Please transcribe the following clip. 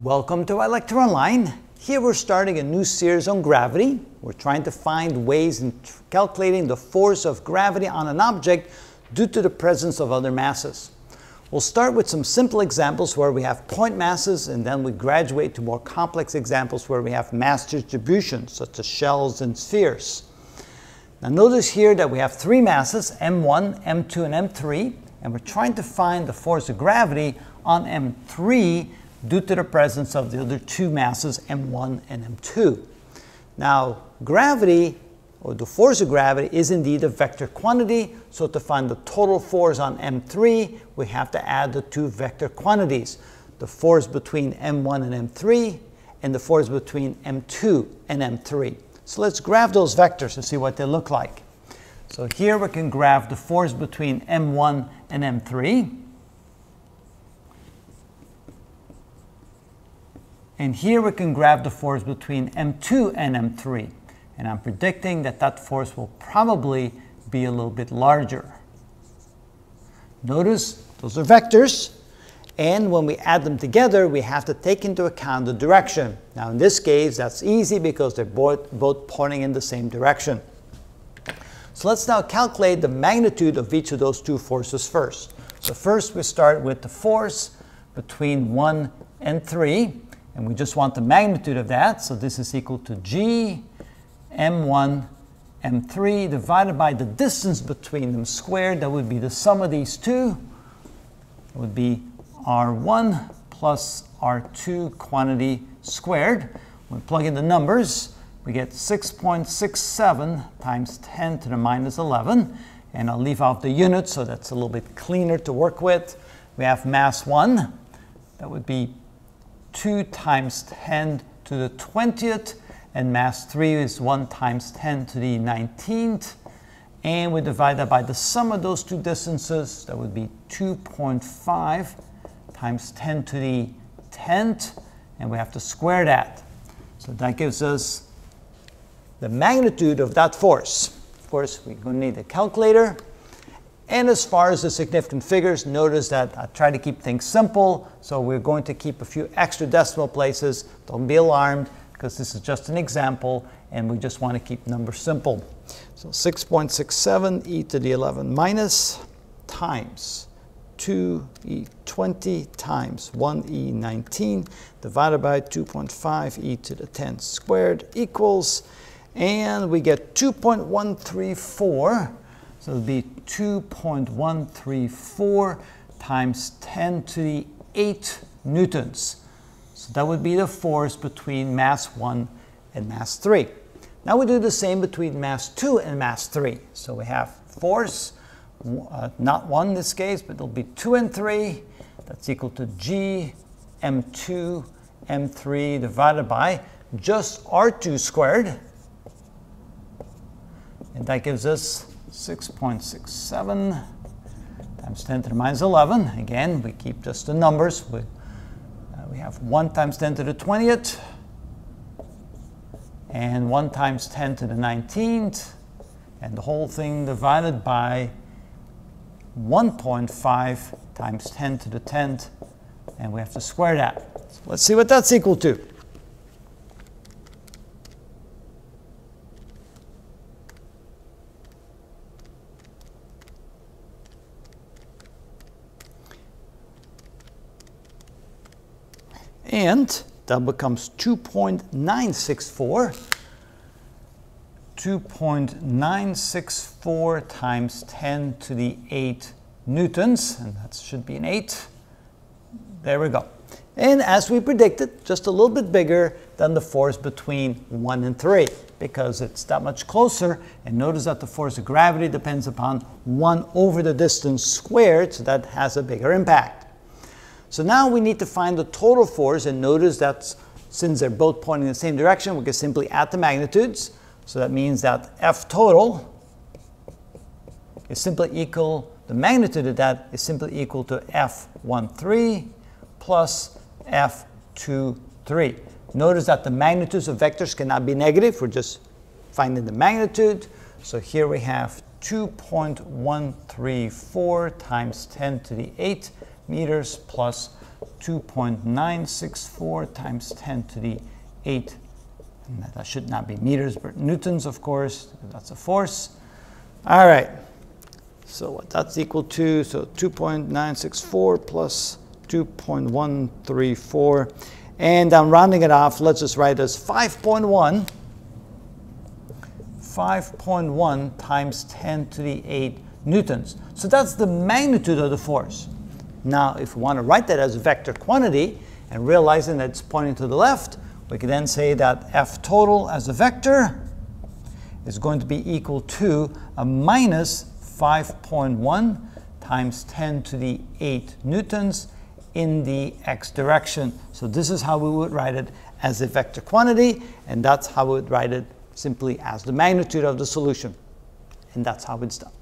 Welcome to ilectureonline. Here we're starting a new series on gravity. We're trying to find ways in calculating the force of gravity on an object due to the presence of other masses. We'll start with some simple examples where we have point masses and then we graduate to more complex examples where we have mass distributions such as shells and spheres. Now notice here that we have three masses, M1, M2, and M3, and we're trying to find the force of gravity on M3 due to the presence of the other two masses, m1 and m2. Now, gravity, or the force of gravity, is indeed a vector quantity. So to find the total force on m3, we have to add the two vector quantities. The force between m1 and m3, and the force between m2 and m3. So let's graph those vectors and see what they look like. So here we can graph the force between m1 and m3. And here we can graph the force between M2 and M3. And I'm predicting that that force will probably be a little bit larger. Notice those are vectors. And when we add them together, we have to take into account the direction. Now in this case, that's easy because they're both, both pointing in the same direction. So let's now calculate the magnitude of each of those two forces first. So first we start with the force between 1 and 3. And we just want the magnitude of that. So this is equal to g m1 m3 divided by the distance between them squared. That would be the sum of these two. It would be r1 plus r2 quantity squared. When we plug in the numbers, we get 6.67 times 10 to the minus 11. And I'll leave out the units so that's a little bit cleaner to work with. We have mass 1. That would be 2 times 10 to the 20th, and mass 3 is 1 times 10 to the 19th. And we divide that by the sum of those two distances. That would be 2.5 times 10 to the 10th, and we have to square that. So that gives us the magnitude of that force. Of course, we're going to need a calculator. And as far as the significant figures, notice that I try to keep things simple. So we're going to keep a few extra decimal places. Don't be alarmed because this is just an example and we just want to keep numbers simple. So 6.67 e to the 11 minus times 2e20 times 1e19 divided by 2.5 e to the 10 squared equals, and we get 2.134 so it'll be 2.134 times 10 to the 8 newtons. So that would be the force between mass 1 and mass 3. Now we do the same between mass 2 and mass 3. So we have force, uh, not 1 in this case, but it'll be 2 and 3. That's equal to g m2 m3 divided by just r2 squared. And that gives us 6.67 times 10 to the minus 11. Again, we keep just the numbers. We, uh, we have 1 times 10 to the 20th and 1 times 10 to the 19th and the whole thing divided by 1.5 times 10 to the 10th and we have to square that. So let's see what that's equal to. And that becomes 2.964. 2.964 times 10 to the 8 newtons, and that should be an 8. There we go. And as we predicted, just a little bit bigger than the force between 1 and 3 because it's that much closer. And notice that the force of gravity depends upon 1 over the distance squared, so that has a bigger impact. So now we need to find the total force and notice that since they're both pointing in the same direction, we can simply add the magnitudes. So that means that F total is simply equal, the magnitude of that is simply equal to F13 plus F23. Notice that the magnitudes of vectors cannot be negative. We're just finding the magnitude. So here we have 2.134 times 10 to the 8 meters plus 2.964 times 10 to the 8. And that should not be meters, but newtons, of course. That's a force. All right. So what that's equal to, so 2.964 plus 2.134. And I'm rounding it off. Let's just write as 5.1. 5.1 times 10 to the 8 newtons. So that's the magnitude of the force. Now, if we want to write that as a vector quantity and realizing that it's pointing to the left, we can then say that F total as a vector is going to be equal to a minus 5.1 times 10 to the 8 newtons in the x direction. So this is how we would write it as a vector quantity, and that's how we would write it simply as the magnitude of the solution. And that's how it's done.